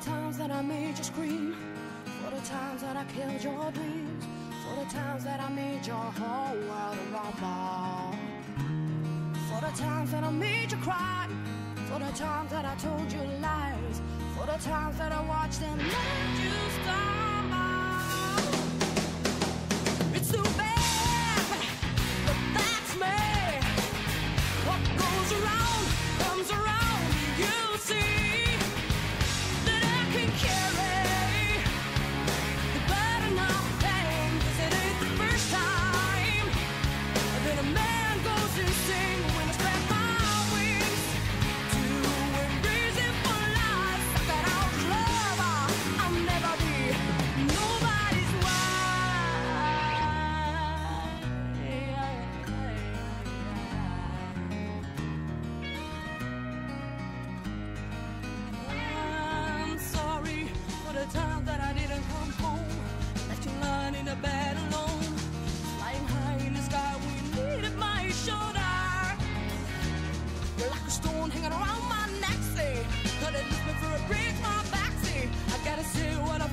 times that I made you scream, for the times that I killed your dreams, for the times that I made your whole world a rumble, for the times that I made you cry, for the times that I told you lies, for the times that I watched and let you stop. the time that I didn't come home. Left you lying in the bed alone. Flying high in the sky we needed my shoulder. You're like a stone hanging around my neck, see. Gotta lift me for a break, my back, say. I gotta see what I